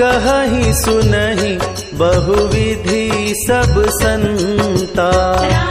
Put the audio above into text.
कही सुनही बहुविधि सब संता